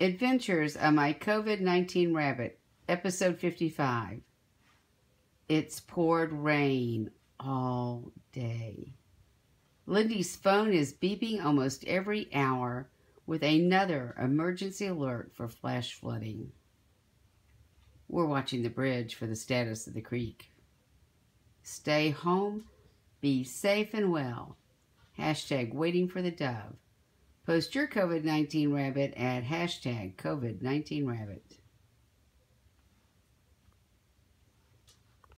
Adventures of My COVID 19 Rabbit, Episode 55. It's poured rain all day. Lyndie's phone is beeping almost every hour with another emergency alert for flash flooding. We're watching the bridge for the status of the creek. Stay home, be safe and well. Hashtag waiting for the dove. Post your COVID 19 rabbit at hashtag COVID 19 rabbit.